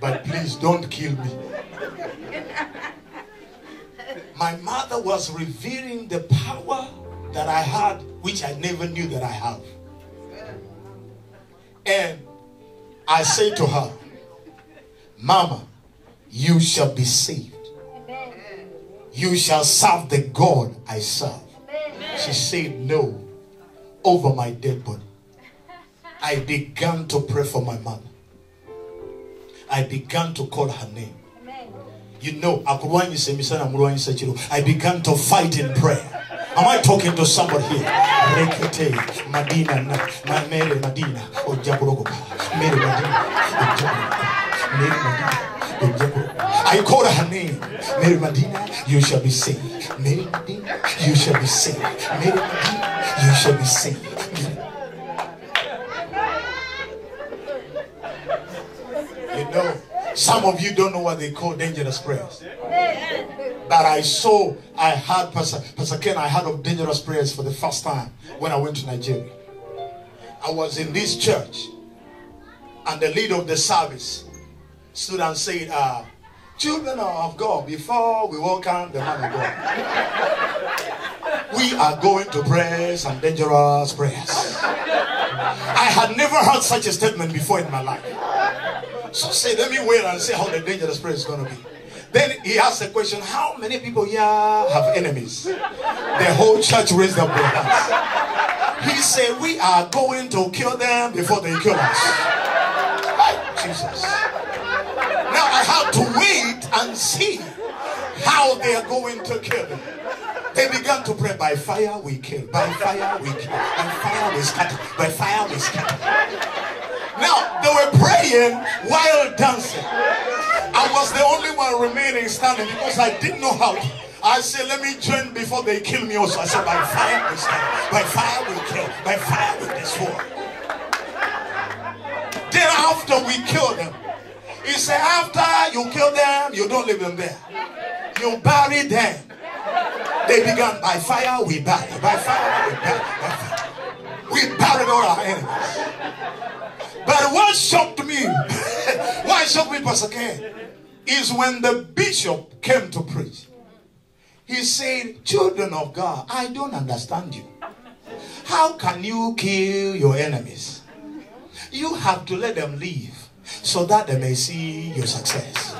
but please don't kill me. My mother was revealing the power that I had, which I never knew that I have. And I say to her, Mama, you shall be saved. You shall serve the God I serve. She said, No, over my dead body. I began to pray for my mother. I began to call her name. You know, I began to fight in prayer. Am I talking to somebody here? Rekete, Madina, Mary Madina, or Mary Madina, Mary Madina, I call her name, Mary Madina, you shall be saved. Mary Madina, you shall be saved. Mary Madina, you shall be saved. You know, some of you don't know what they call dangerous prayers. But I saw, I had Pastor, Pastor Ken, I heard of dangerous prayers for the first time when I went to Nigeria. I was in this church, and the leader of the service stood and said, uh, Children of God, before we welcome the man of God, we are going to pray some dangerous prayers. I had never heard such a statement before in my life. So say, let me wait and see how the dangerous prayer is going to be. Then he asked the question, how many people here have enemies? The whole church raised up their hands. He said, we are going to kill them before they kill us. Jesus. Now I have to wait and see how they are going to kill them. They began to pray, by fire we kill, by fire we kill, by fire we scatter, by fire we scatter. Now they were praying while dancing. I was the only one remaining standing because I didn't know how to. I said, let me join before they kill me also. I said, by fire we stand, by fire we kill, by fire we destroy. Then after we kill them, he said, after you kill them, you don't leave them there. You bury them. They began by fire, we bury. By fire, we bury. By fire. We buried all our enemies. Shocked me, why shocked me, Pastor Ken, is when the bishop came to preach. He said, Children of God, I don't understand you. How can you kill your enemies? You have to let them leave so that they may see your success.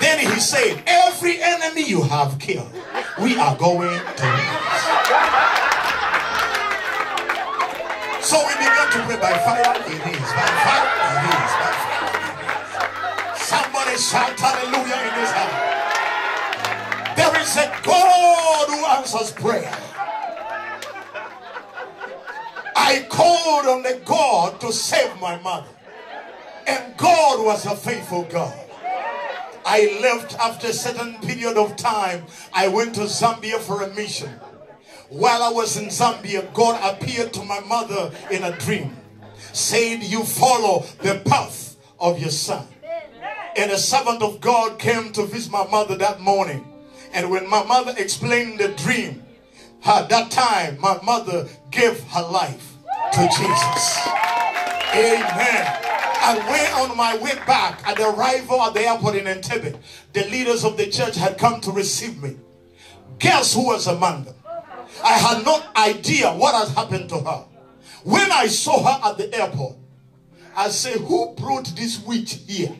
Then he said, Every enemy you have killed, we are going to lose. So we began to pray by fire it is, by fire it is, by fire. Somebody shout hallelujah in this house. There is a God who answers prayer. I called on the God to save my mother. And God was a faithful God. I left after a certain period of time. I went to Zambia for a mission. While I was in Zambia, God appeared to my mother in a dream, said, You follow the path of your son. And a servant of God came to visit my mother that morning. And when my mother explained the dream, at that time, my mother gave her life to Jesus. Amen. I went on my way back at the arrival at the airport in Entebbe, the leaders of the church had come to receive me. Guess who was among them? I had no idea what had happened to her. When I saw her at the airport, I said, Who brought this witch here?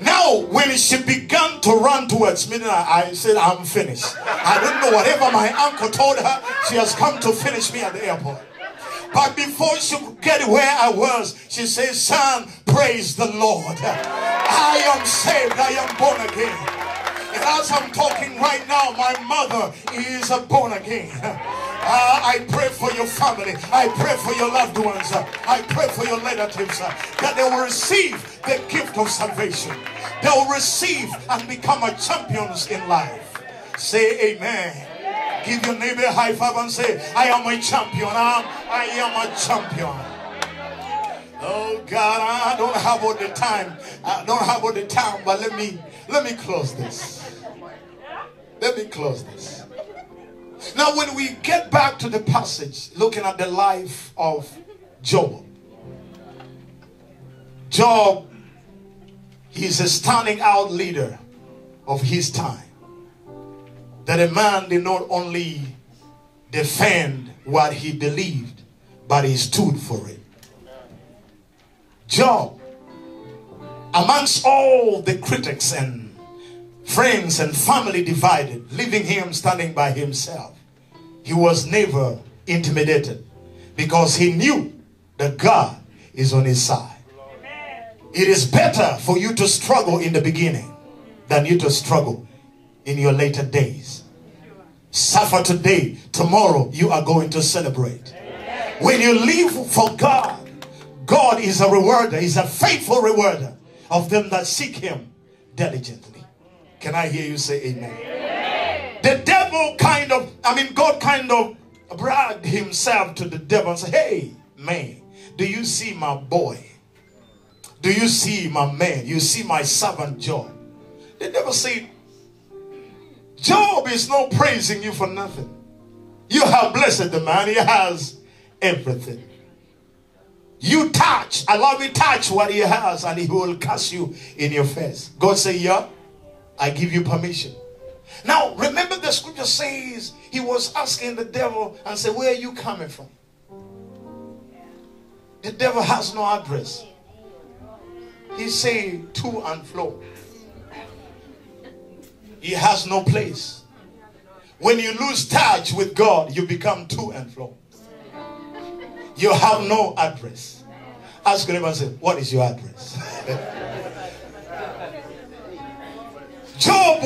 Now, when she began to run towards me, I, I said, I'm finished. I don't know whatever my uncle told her, she has come to finish me at the airport. But before she could get where I was, she says, Son, praise the Lord. I am saved, I am born again. And as I'm talking right now, my mother is born again. Uh, I pray for your family. I pray for your loved ones. I pray for your relatives uh, that they will receive the gift of salvation. They will receive and become a champions in life. Say amen. Give your neighbor a high five and say, I am a champion. I'm, I am a champion. Oh God, I don't have all the time. I don't have all the time, but let me let me close this. Let me close this. Now, when we get back to the passage, looking at the life of Job, Job, he's a standing out leader of his time. That a man did not only defend what he believed, but he stood for it. Job, amongst all the critics and friends and family divided, leaving him standing by himself, he was never intimidated because he knew that God is on his side. It is better for you to struggle in the beginning than you to struggle in your later days. Suffer today, tomorrow you are going to celebrate. When you live for God, God is a rewarder, is a faithful rewarder of them that seek him diligently. Can I hear you say amen? The devil kind of, I mean, God kind of bragged himself to the devil and said, Hey, man, do you see my boy? Do you see my man? You see my servant Job? The devil said, Job is not praising you for nothing. You have blessed the man, he has everything. You touch, allow me touch what he has, and he will cast you in your face. God say, Yeah, I give you permission. Now, remember the scripture says he was asking the devil and said, Where are you coming from? The devil has no address. He say to and fro. He has no place. When you lose touch with God, you become to and fro. You have no address. Ask your neighbor and say, What is your address?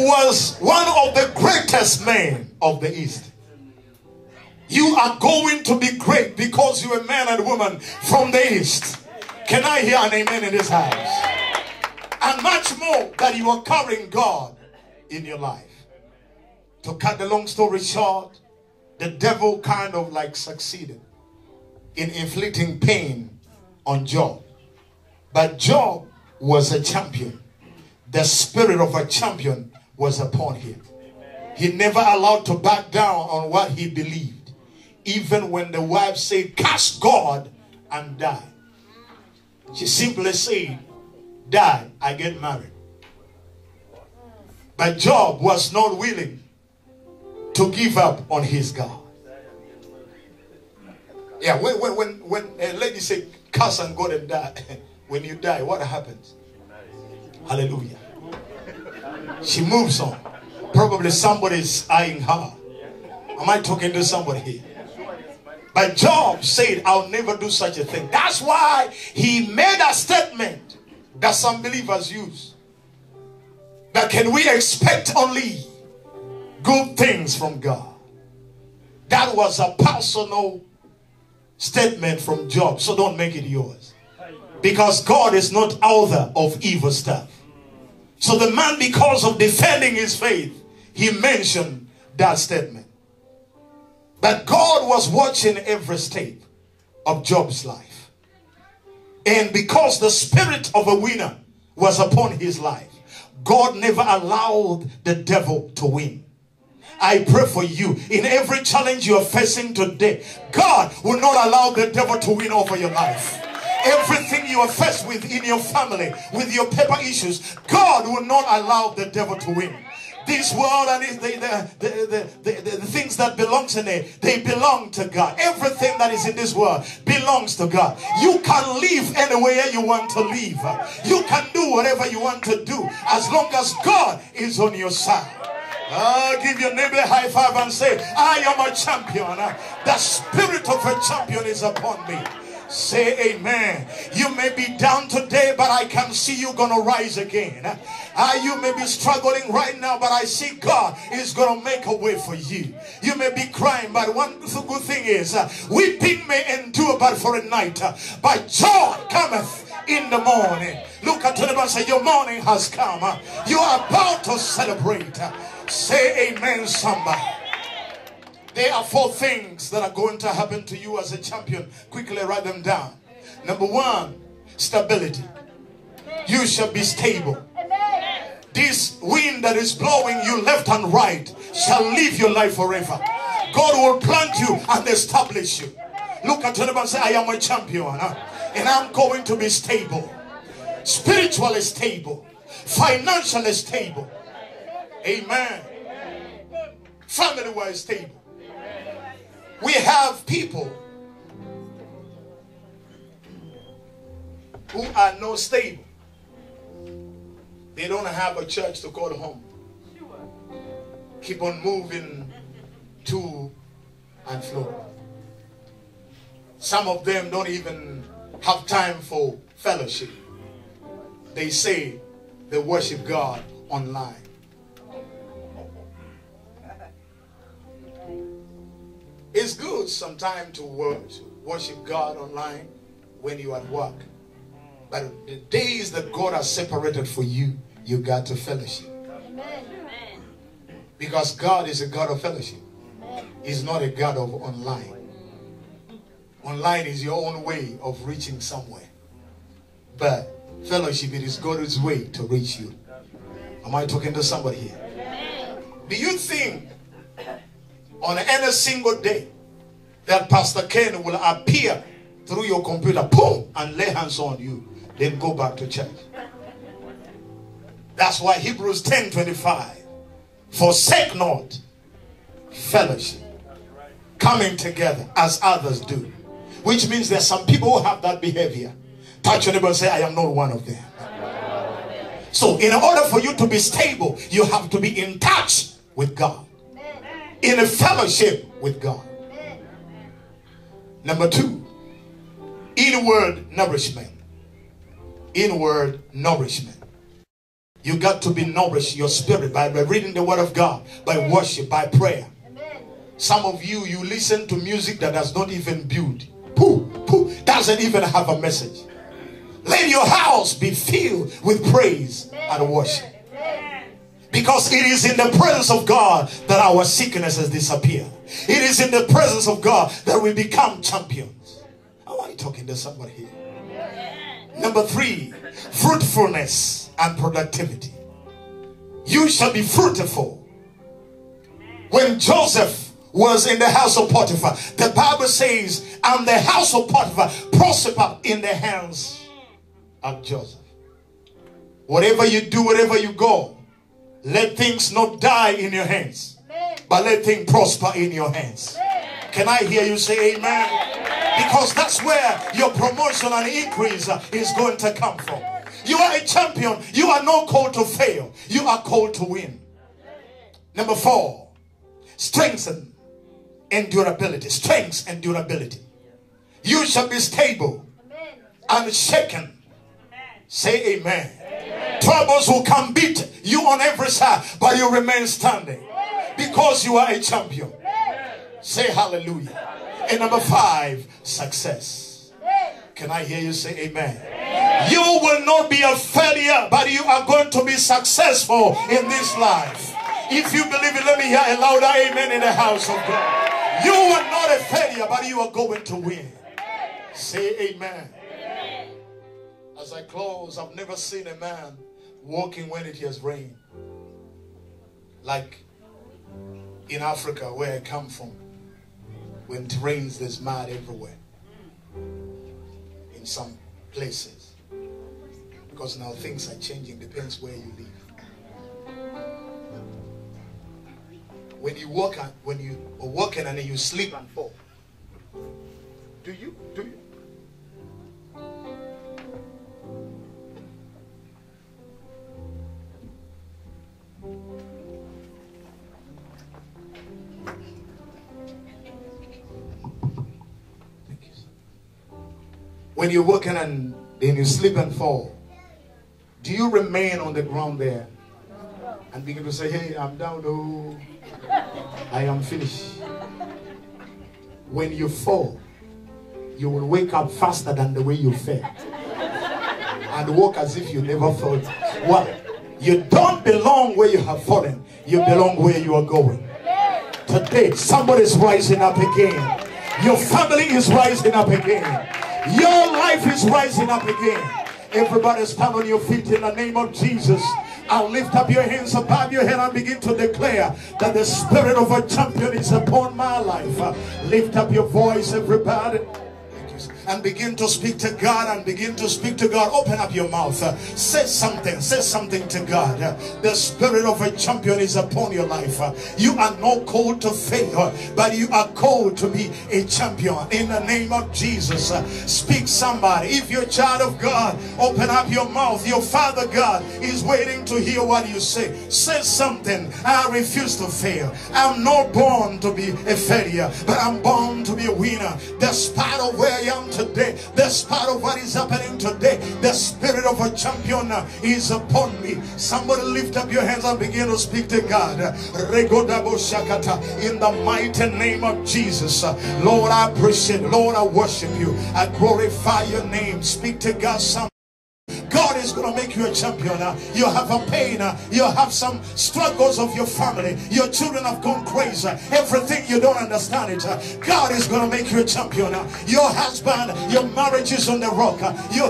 was one of the greatest men of the East. You are going to be great because you're a man and woman from the East. Can I hear an amen in this house? And much more that you are carrying God in your life. To cut the long story short, the devil kind of like succeeded in inflicting pain on Job. But Job was a champion. The spirit of a champion was upon him. He never allowed to back down on what he believed. Even when the wife said, Cast God and die. She simply said, Die, I get married. But Job was not willing to give up on his God. Yeah, when, when, when, a lady say, curse and God and die, when you die, what happens? Hallelujah. She moves on. Probably somebody's eyeing her. Am I talking to somebody here? But Job said, I'll never do such a thing. That's why he made a statement that some believers use. That can we expect only good things from God? That was a personal statement from Job. So don't make it yours. Because God is not author of evil stuff. So the man, because of defending his faith, he mentioned that statement. But God was watching every step of Job's life. And because the spirit of a winner was upon his life, God never allowed the devil to win. I pray for you in every challenge you are facing today. God will not allow the devil to win over your life. Everything you are faced with in your family, with your paper issues, God will not allow the devil to win this world and the, the, the, the, things that belong to it, they belong to God. Everything that is in this world belongs to God. You can live anywhere you want to live. You can do whatever you want to do as long as God is on your side. Uh, give your neighbor a high five and say, I am a champion. The spirit of a champion is upon me. Say amen. You may be down today, but I can see you gonna rise again. Uh, you may be struggling right now, but I see God is gonna make a way for you. You may be crying, but one good thing is, uh, weeping may endure but for a night, uh, but joy cometh in the morning. Look at the and say, Your morning has come. You are about to celebrate. Say amen, somebody. There are four things that are going to happen to you as a champion. Quickly write them down. Number one, stability. You shall be stable. This wind that is blowing you left and right shall live your life forever. God will plant you and establish you. Look at your and say, I am a champion and I'm going to be stable. spiritually stable, financially stable. Amen. Family wise stable. We have people who are not stable. They don't have a church to call home. Keep on moving to and fro. Some of them don't even have time for fellowship. They say they worship God online. It's good sometimes to worship God online when you're at work. But the days that God has separated for you, you got to fellowship. Amen. Because God is a God of fellowship. He's not a God of online. Online is your own way of reaching somewhere. But fellowship, it is God's way to reach you. Am I talking to somebody here? Do you think on any single day that Pastor Ken will appear through your computer, boom, and lay hands on you, then go back to church? That's why Hebrews 10 25. Forsake not fellowship, coming together as others do. Which means there's some people who have that behavior. Touch your neighbor and say, I am not one of them. So, in order for you to be stable, you have to be in touch with God, in a fellowship with God. Number two, inward nourishment. Inward nourishment. You got to be nourished, your spirit, by, by reading the word of God, by worship, by prayer. Some of you, you listen to music that does not even build. Pooh, pooh, doesn't even have a message. Let your house be filled with praise and worship. Because it is in the presence of God that our sicknesses disappear. It is in the presence of God that we become champions. How are you talking to somebody here? Number three, fruitfulness and productivity. You shall be fruitful. When Joseph was in the house of Potiphar, the Bible says, and the house of Potiphar prospered in the hands of Joseph. Whatever you do, wherever you go, let things not die in your hands, but let things prosper in your hands. Can I hear you say amen? Because that's where your promotion and increase is going to come from. You are a champion. You are not called to fail. You are called to win. Number four, strengthen and durability. Strength and durability. You shall be stable and shaken. Say amen. Troubles will come beat you on every side, but you remain standing because you are a champion. Say hallelujah. And number five, success. Can I hear you say amen? You will not be a failure, but you are going to be successful in this life. If you believe it, let me hear a louder amen in the house of God. You are not a failure, but you are going to win. Say amen. As I close, I've never seen a man walking when it has rained. Like in Africa, where I come from, when it rains, there's mud everywhere. In some places. Because now things are changing, depends where you live. When you walk when you walking and then you sleep and fall. Do you? When you're walking and then you slip and fall, do you remain on the ground there and begin to say, hey, I'm down, oh, I am finished? When you fall, you will wake up faster than the way you fell and walk as if you never felt. Why? You don't belong where you have fallen. You belong where you are going. Today, somebody is rising up again. Your family is rising up again. Your life is rising up again. Everybody stand on your feet in the name of Jesus. I'll lift up your hands above your head and begin to declare that the spirit of a champion is upon my life. lift up your voice, everybody. And begin to speak to God and begin to speak to God. Open up your mouth. Say something. Say something to God. The spirit of a champion is upon your life. You are not called to fail, but you are called to be a champion. In the name of Jesus, speak somebody. If you're a child of God, open up your mouth. Your Father God is waiting to hear what you say. Say something. I refuse to fail. I'm not born to be a failure, but I'm born to be a winner. Despite of where I am today, despite of what is happening today, the spirit of a champion is upon me. Somebody lift up your hands and begin to speak to God. In the mighty name of Jesus. Lord, I appreciate. Lord, I worship you. I glorify your name. Speak to God. Some God is going to make you a champion. You have a pain. You have some struggles of your family. Your children have gone crazy. Everything you don't understand it. God is going to make you a champion. Your husband, your marriage is on the rock. You,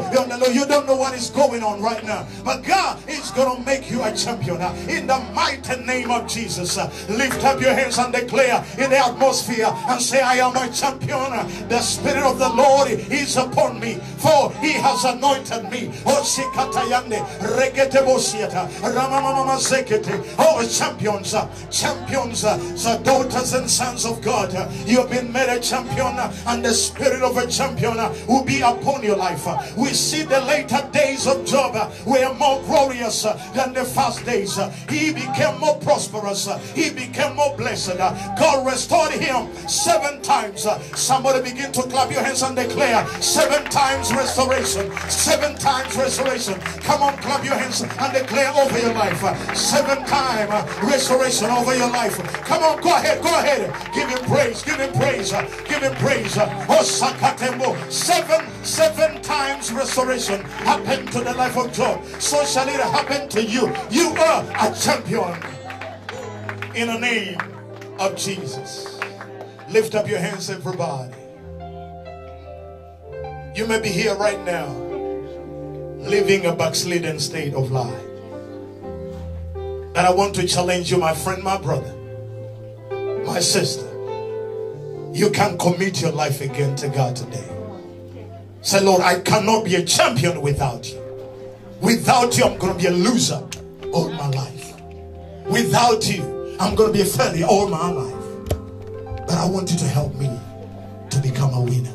you don't know what is going on right now. But God is going to make you a champion. In the mighty name of Jesus. Lift up your hands and declare in the atmosphere and say, I am a champion. The Spirit of the Lord is upon me. For he has anointed me. Oh, Oh, champions, uh, champions, uh, so daughters and sons of God, uh, you have been made a champion, uh, and the spirit of a champion uh, will be upon your life. Uh, we see the later days of Job were more glorious than the first days. He became more prosperous, he became more blessed. God restored him seven times. Somebody begin to clap your hands and declare seven times restoration, seven times restoration restoration. Come on, clap your hands and declare over your life. Seven time restoration over your life. Come on, go ahead, go ahead. Give him praise, give him praise, give him praise. Seven, seven times restoration happened to the life of Job. So shall it happen to you. You are a champion. In the name of Jesus. Lift up your hands, everybody. You may be here right now living a backslidden state of life. And I want to challenge you, my friend, my brother, my sister. You can commit your life again to God today. Say, Lord, I cannot be a champion without you. Without you, I'm going to be a loser all my life. Without you, I'm going to be a failure all my life. But I want you to help me to become a winner.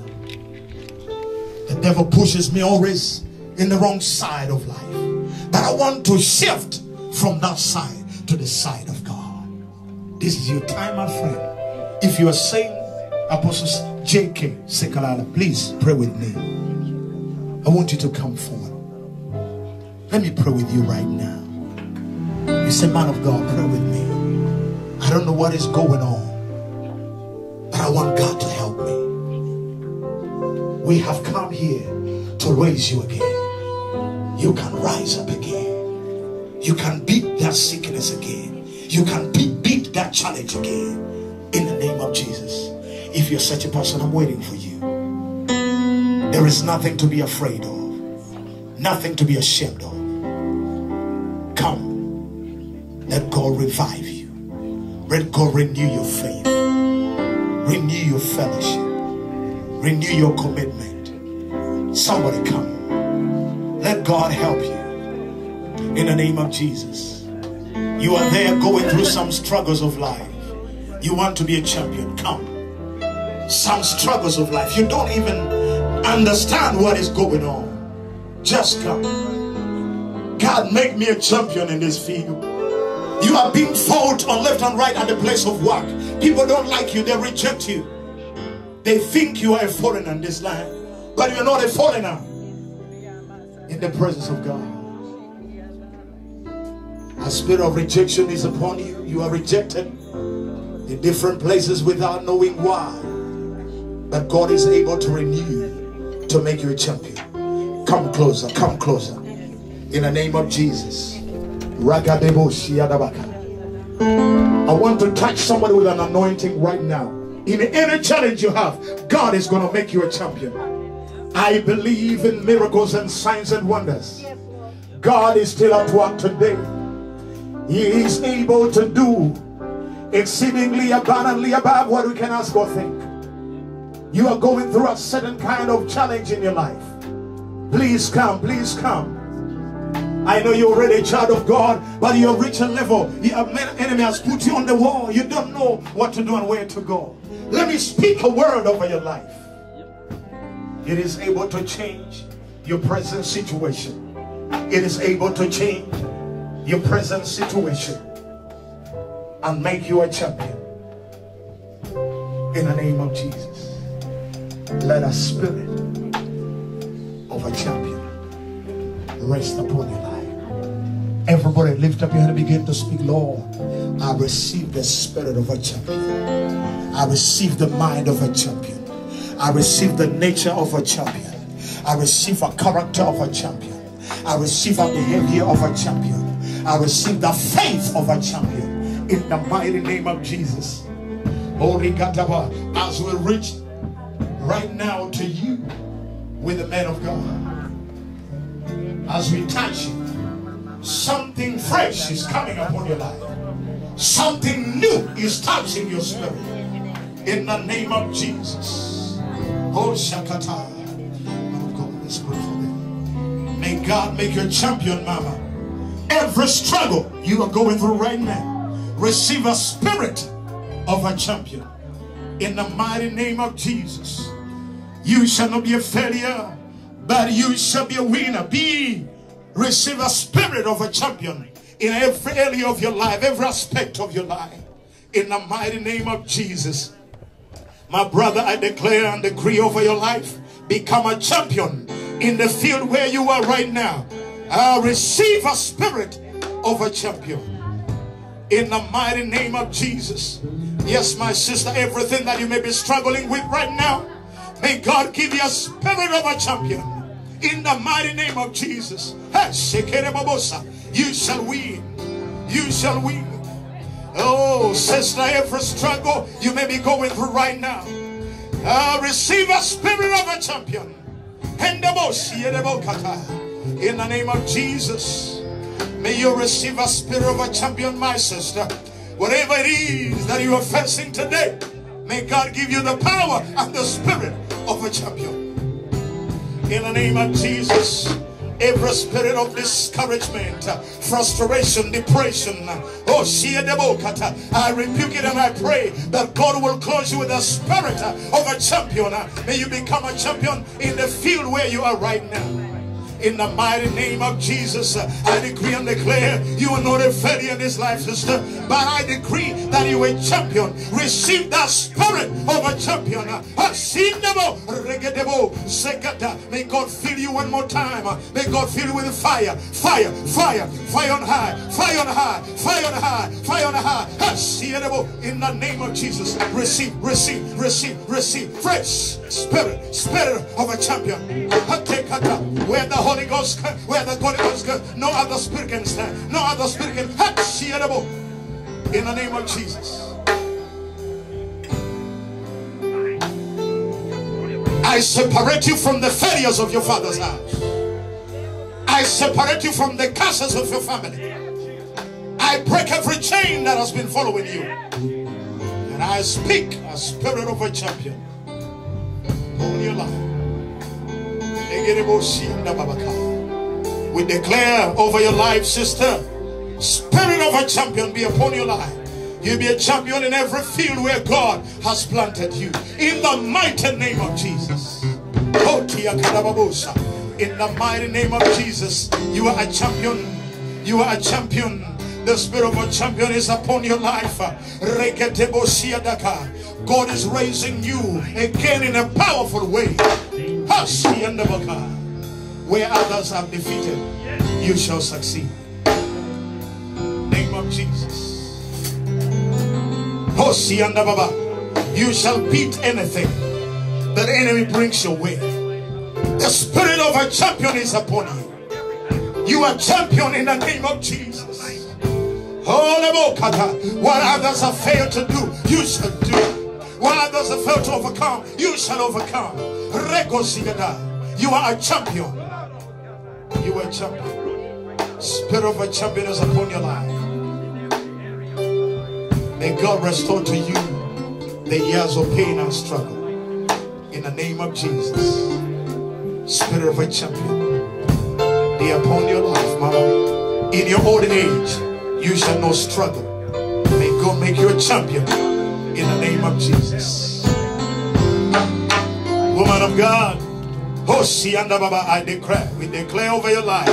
The devil pushes me always in the wrong side of life. But I want to shift from that side to the side of God. This is your time, my friend. If you are saying, Apostle J.K. Ssekalala, please pray with me. I want you to come forward. Let me pray with you right now. You say, man of God, pray with me. I don't know what is going on, but I want God to help me. We have come here to raise you again you can rise up again. You can beat that sickness again. You can beat, beat that challenge again. In the name of Jesus. If you're such a person, I'm waiting for you. There is nothing to be afraid of. Nothing to be ashamed of. Come. Let God revive you. Let God renew your faith. Renew your fellowship. Renew your commitment. Somebody come. God help you. In the name of Jesus. You are there going through some struggles of life. You want to be a champion. Come. Some struggles of life. You don't even understand what is going on. Just come. God, make me a champion in this field. You are being fought on left and right at the place of work. People don't like you. They reject you. They think you are a foreigner in this land. But you're not a foreigner in the presence of God. A spirit of rejection is upon you. You are rejected in different places without knowing why. But God is able to renew you to make you a champion. Come closer, come closer. In the name of Jesus. I want to touch somebody with an anointing right now. In any challenge you have, God is going to make you a champion. I believe in miracles and signs and wonders. God is still at work today. He is able to do exceedingly abundantly above what we can ask or think. You are going through a certain kind of challenge in your life. Please come, please come. I know you're already a child of God, but you have reached a level. The enemy has put you on the wall. You don't know what to do and where to go. Let me speak a word over your life. It is able to change your present situation. It is able to change your present situation and make you a champion. In the name of Jesus, let a spirit of a champion rest upon your life. Everybody lift up your hand and begin to speak, Lord. I receive the spirit of a champion. I receive the mind of a champion. I receive the nature of a champion. I receive a character of a champion. I receive a behavior of a champion. I receive the faith of a champion. In the mighty name of Jesus. As we reach right now to you with the man of God. As we touch you Something fresh is coming upon your life. Something new is touching your spirit. In the name of Jesus. Oh, Shakata. May God make you a champion, mama. Every struggle you are going through right now, receive a spirit of a champion. In the mighty name of Jesus. You shall not be a failure, but you shall be a winner. Be receive a spirit of a champion in every area of your life, every aspect of your life. In the mighty name of Jesus. My brother, I declare and decree over your life, become a champion in the field where you are right now. Uh, receive a spirit of a champion. In the mighty name of Jesus. Yes, my sister, everything that you may be struggling with right now, may God give you a spirit of a champion in the mighty name of Jesus. You shall win. You shall win. Oh, sister, every struggle you may be going through right now. Uh, receive a spirit of a champion. In the name of Jesus, may you receive a spirit of a champion, my sister. Whatever it is that you are facing today, may God give you the power and the spirit of a champion in the name of Jesus. Every spirit of discouragement, frustration, depression, oh, the. I rebuke it and I pray that God will close you with a spirit of a champion. May you become a champion in the field where you are right now in the mighty name of Jesus. I decree and declare you are not a failure in this life, sister, but I decree that you a champion. Receive that spirit of a champion. May God fill you one more time. May God fill you with fire, fire, fire, fire on high, fire on high, fire on high, fire on high. In the name of Jesus, receive, receive, receive, receive fresh spirit, spirit of a champion. Where the Holy Ghost, where the Holy Ghost, no other spirit can stand, no other spirit can. In the name of Jesus. I separate you from the failures of your father's house. I separate you from the curses of your family. I break every chain that has been following you. And I speak a spirit of a champion on your life. We declare over your life, sister, spirit of a champion be upon your life. You'll be a champion in every field where God has planted you. In the mighty name of Jesus. In the mighty name of Jesus, you are a champion. You are a champion. The spirit of a champion is upon your life. God is raising you again in a powerful way. Where others have defeated, you shall succeed. Name of Jesus. You shall beat anything that enemy brings your way. The spirit of a champion is upon you. You are champion in the name of Jesus. What others have failed to do, you shall do. What others have failed to overcome, you shall overcome. You are a champion. You are a champion. Spirit of a champion is upon your life. May God restore to you the years of pain and struggle. In the name of Jesus. Spirit of a champion. Be upon your life, mama. In your old age, you shall not struggle. May God make you a champion. In the name of Jesus. Woman of God. Hosianda Baba, I declare, we declare over your life,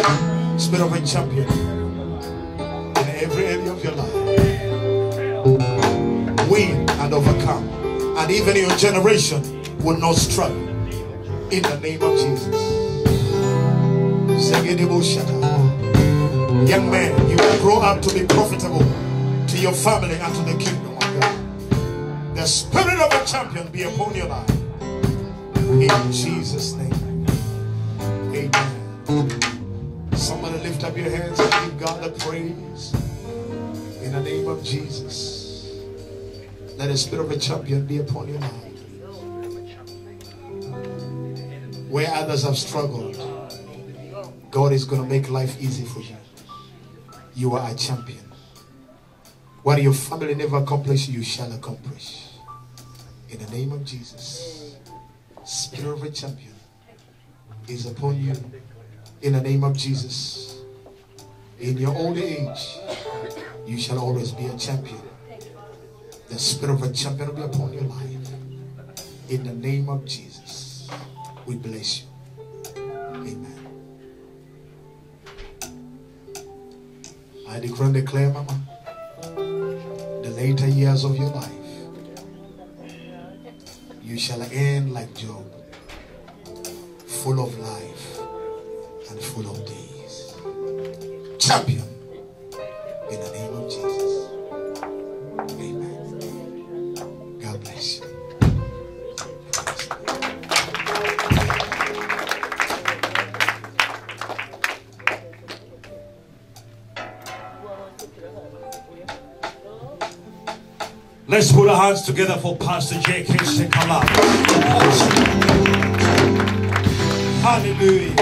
spirit of a champion in every area of your life. Win and overcome. And even your generation will not struggle. In the name of Jesus. Young man, you will grow up to be profitable to your family and to the kingdom of God. The spirit of a champion be upon your life. In Jesus' name. Amen. Somebody lift up your hands and give God the praise. In the name of Jesus. Let the spirit of a champion be upon your life. Where others have struggled, God is going to make life easy for you. You are a champion. What your family never accomplished, you shall accomplish. In the name of Jesus. Spirit of a champion is upon you. In the name of Jesus. In your old age, you shall always be a champion. The spirit of a champion will be upon your life. In the name of Jesus, we bless you. Amen. I declare and declare, Mama, the later years of your life, you shall end like Job, full of life and full of days. Champion, Let's put our hands together for Pastor J.K. Sekala. Hallelujah.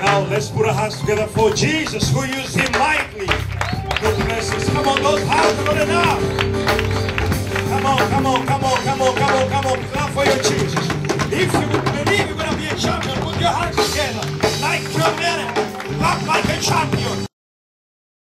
Now let's put our hands together for Jesus who used him mightily. Come on, those hands are not enough. Come on, come on, come on, come on, come on, come on. Clap for your Jesus. If you believe you're going to be a champion, put your hands together like you're. Clap like a champion.